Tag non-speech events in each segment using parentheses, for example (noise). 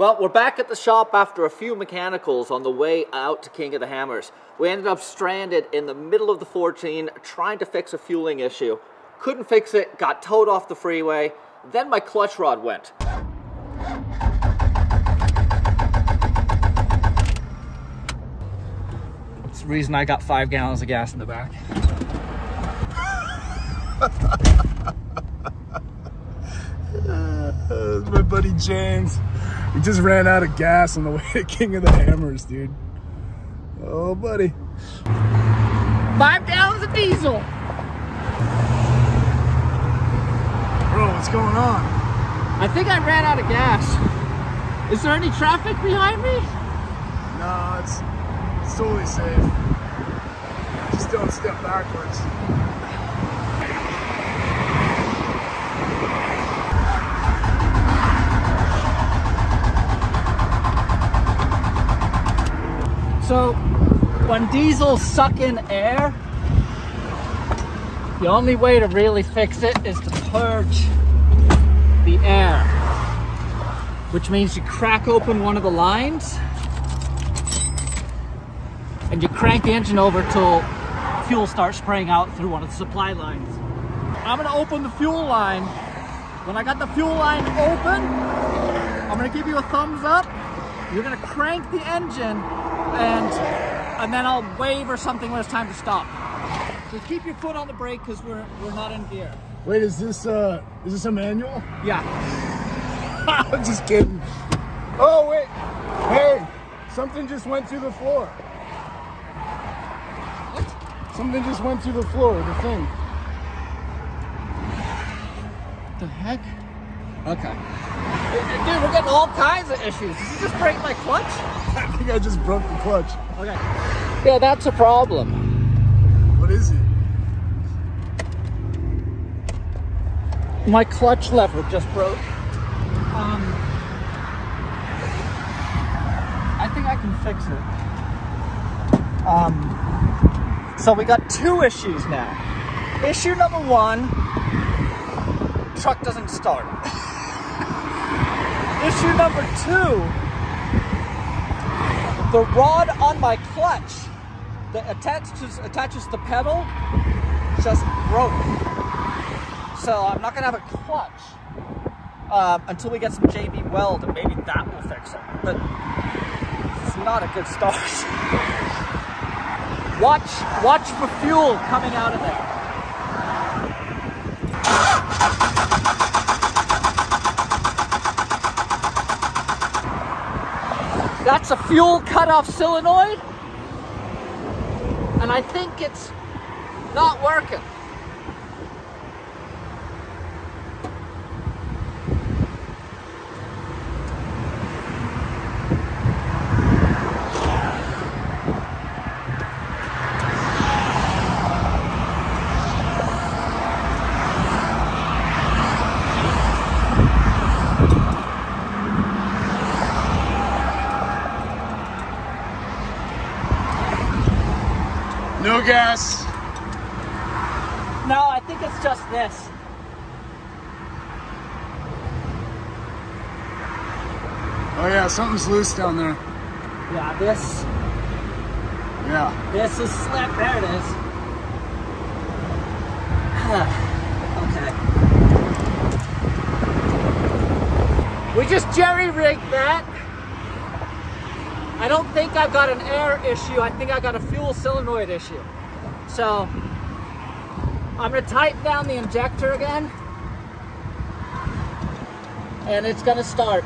Well, we're back at the shop after a few mechanicals on the way out to King of the Hammers. We ended up stranded in the middle of the 14 trying to fix a fueling issue. Couldn't fix it, got towed off the freeway, then my clutch rod went. It's the reason I got five gallons of gas in the back. (laughs) Uh, my buddy James. We just ran out of gas on the (laughs) way to King of the Hammers, dude. Oh, buddy. Five gallons of diesel. Bro, what's going on? I think I ran out of gas. Is there any traffic behind me? No, it's, it's totally safe. Just don't step backwards. So, when diesels suck in air, the only way to really fix it is to purge the air. Which means you crack open one of the lines and you crank the engine over till fuel starts spraying out through one of the supply lines. I'm gonna open the fuel line. When I got the fuel line open, I'm gonna give you a thumbs up. You're gonna crank the engine and and then I'll wave or something when it's time to stop. Just keep your foot on the brake because we're we're not in gear. Wait, is this uh is this a manual? Yeah. (laughs) I'm just kidding. Oh wait. Hey, something just went through the floor. What? Something just went through the floor, the thing. The heck? Okay. Dude, we're getting all kinds of issues. Did you just break my clutch? (laughs) I think I just broke the clutch. Okay. Yeah, that's a problem. What is it? My clutch lever just broke. Um, I think I can fix it. Um, so we got two issues now. Issue number one, truck doesn't start. (laughs) Issue number two, the rod on my clutch that attaches attaches the pedal just broke. So I'm not gonna have a clutch um, until we get some JB Weld, and maybe that will fix it. But it's not a good start. (laughs) watch, watch for fuel coming out of there. That's a fuel cutoff solenoid. And I think it's not working. No gas. No, I think it's just this. Oh yeah, something's loose down there. Yeah, this Yeah. this is slip. There it is. (sighs) okay. We just jerry rigged that. I don't think I've got an air issue. I think I got a fuel solenoid issue. So I'm gonna tighten down the injector again, and it's gonna start.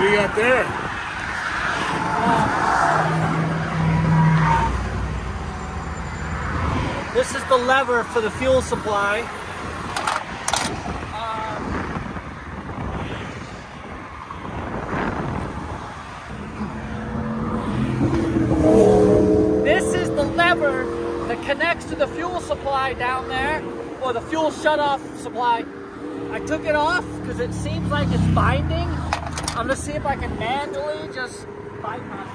What do you got there? This is the lever for the fuel supply. Um, this is the lever that connects to the fuel supply down there, or the fuel shut-off supply. I took it off because it seems like it's binding, I'm gonna see if I can manually just bypass.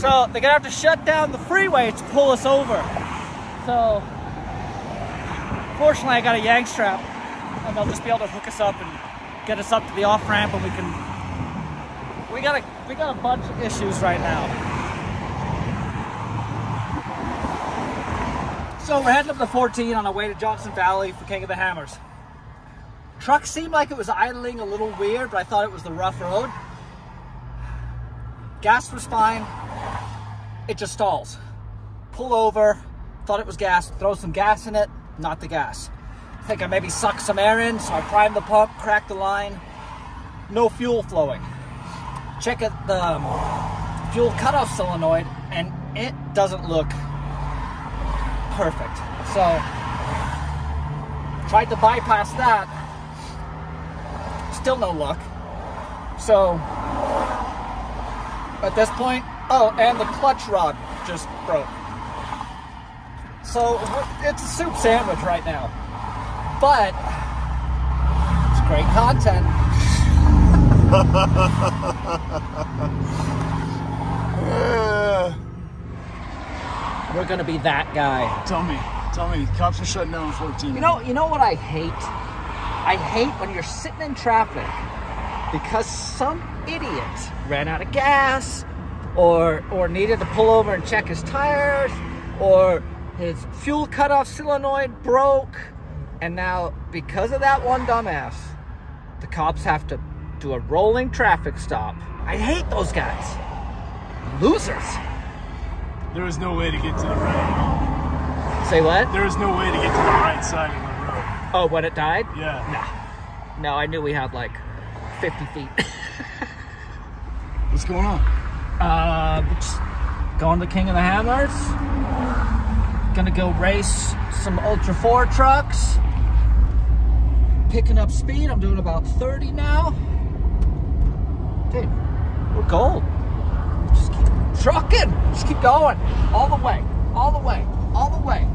So they're gonna have to shut down the freeway to pull us over. So fortunately I got a yank strap and they'll just be able to hook us up and get us up to the off ramp and we can we got a we got a bunch of issues right now. So we're heading up to 14 on our way to Johnson Valley for King of the Hammers. Truck seemed like it was idling a little weird, but I thought it was the rough road. Gas was fine. It just stalls. Pull over, thought it was gas, throw some gas in it, not the gas. Think I maybe sucked some air in, so I primed the pump, cracked the line. No fuel flowing. Check at the fuel cutoff solenoid, and it doesn't look perfect. So, tried to bypass that. Still no luck. So, at this point, oh, and the clutch rod just broke. So it's a soup sandwich right now. But it's great content. Uh, We're gonna be that guy. tell me, tell me, cops are shutting down 14. You know, you know what I hate? I hate when you're sitting in traffic because some idiot ran out of gas or or needed to pull over and check his tires or his fuel cutoff solenoid broke and now because of that one dumbass the cops have to do a rolling traffic stop. I hate those guys. Losers. there was no way to get to the right. Say what? There was no way to get to the right side of the road. Oh, when it died? Yeah. No, I knew we had like 50 feet. (laughs) What's going on? Uh, just going to King of the Hammers. Gonna go race some Ultra 4 trucks. Picking up speed. I'm doing about 30 now. We're gold. Just keep trucking. Just keep going. All the way. All the way. All the way.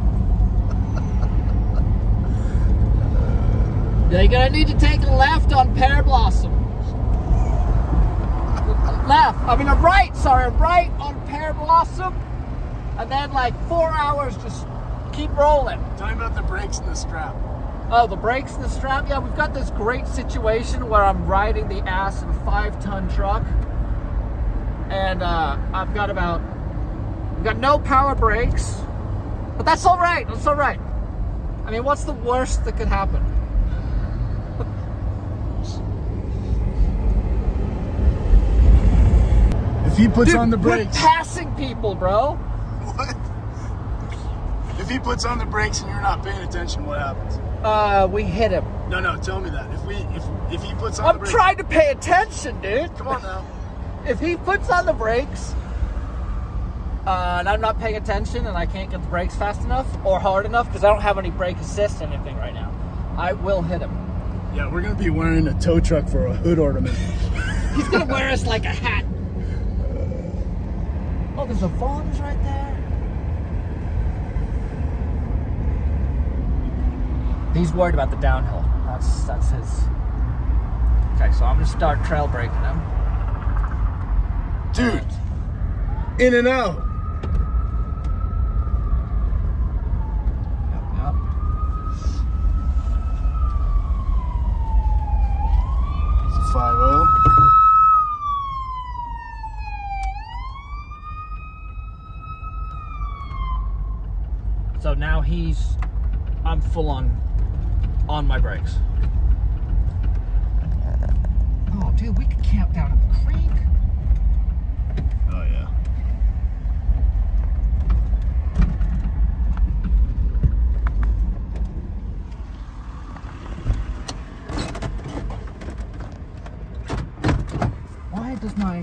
(laughs) You're gonna need to take a left on Pearblossom. Left. I mean, a right. Sorry, a right on Pearblossom, and then like four hours. Just keep rolling. Tell me about the brakes and the strap. Oh, the brakes and the strap. Yeah, we've got this great situation where I'm riding the ass of a five-ton truck, and uh, I've got about, I've got no power brakes, but that's all right. That's all right. I mean, what's the worst that could happen? (laughs) If he puts Dude, on the brakes. we're brakes, passing people, bro. (laughs) what? If he puts on the brakes and you're not paying attention, what happens? Uh, we hit him. No, no, tell me that. If we, if if he puts on I'm the brakes, trying to pay attention, dude. come on now. (laughs) If he puts on the brakes, uh, and I'm not paying attention, and I can't get the brakes fast enough or hard enough because I don't have any brake assist or anything right now, I will hit him. Yeah, we're gonna be wearing a tow truck for a hood ornament. He's gonna wear us like a hat. (laughs) Oh, there's a Vons right there. He's worried about the downhill. That's that's his. Okay, so I'm gonna start trail braking him. Dude, in and out. Yep, yep. Five oh. So now he's, I'm full on, on my brakes. Oh, dude, we could camp down in the creek. Oh yeah. Why does my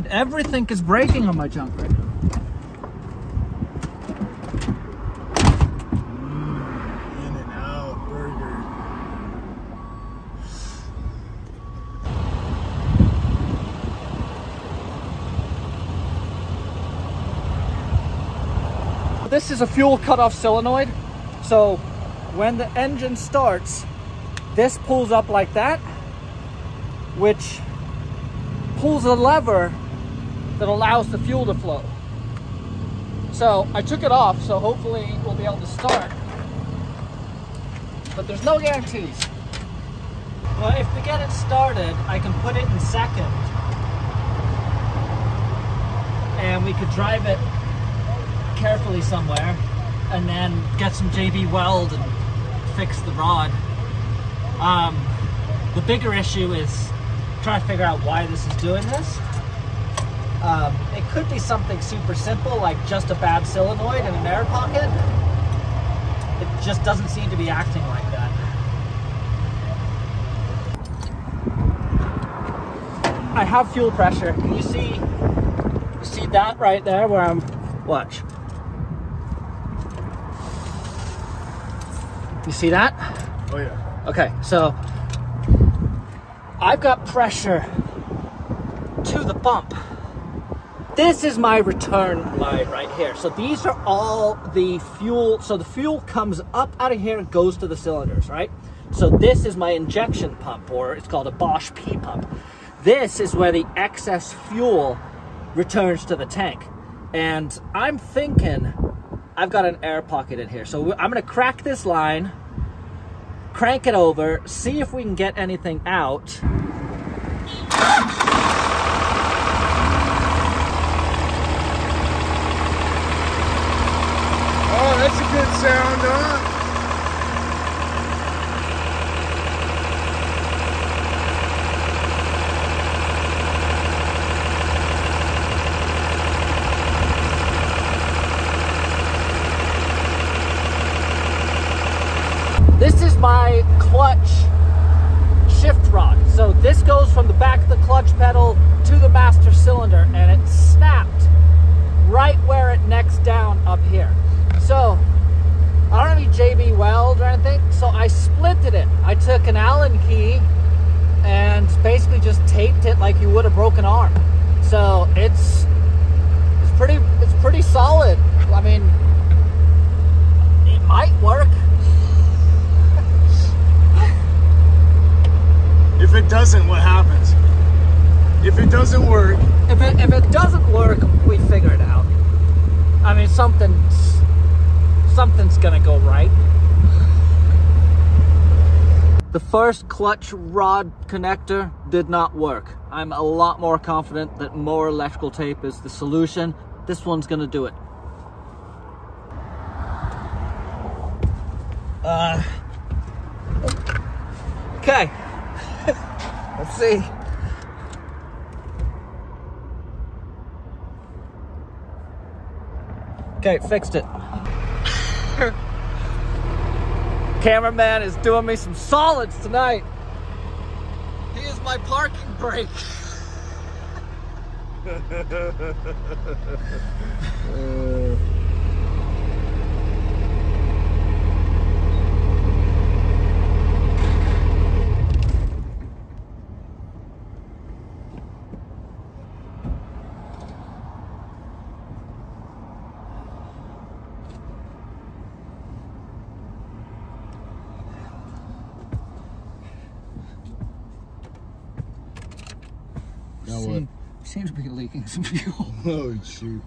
Dude, everything is breaking on my junk right now. In and out burger. This is a fuel cutoff solenoid. So when the engine starts, this pulls up like that, which pulls a lever that allows the fuel to flow. So I took it off, so hopefully we'll be able to start. But there's no guarantees. Well, if we get it started, I can put it in second. And we could drive it carefully somewhere and then get some JB Weld and fix the rod. Um, the bigger issue is trying to figure out why this is doing this. Um, it could be something super simple like just a bad solenoid in an air pocket. It just doesn't seem to be acting like that. I have fuel pressure. Can you see you see that right there where I'm watch. You see that? Oh yeah. Okay, so I've got pressure to the bump. This is my return line right here. So these are all the fuel. So the fuel comes up out of here and goes to the cylinders, right? So this is my injection pump, or it's called a Bosch P pump. This is where the excess fuel returns to the tank. And I'm thinking I've got an air pocket in here. So I'm gonna crack this line, crank it over, see if we can get anything out. Oh, that's a good sound, huh? This is my clutch shift rod. So this goes from the back of the clutch pedal to the master cylinder and it snapped right where it necks down up here. So I don't have any JB Weld or anything, so I splinted it. I took an Allen key and basically just taped it like you would a broken arm. So it's it's pretty it's pretty solid. I mean it might work. If it doesn't, what happens? If it doesn't work, If it, if it doesn't work, we figure it out. I mean, something's something's gonna go right. The first clutch rod connector did not work. I'm a lot more confident that more electrical tape is the solution. This one's gonna do it. Uh, okay. (laughs) Let's see. Okay, fixed it. (laughs) Cameraman is doing me some solids tonight. He is my parking brake. (laughs) Now what? Seems to be leaking some (laughs) fuel. oh shoot.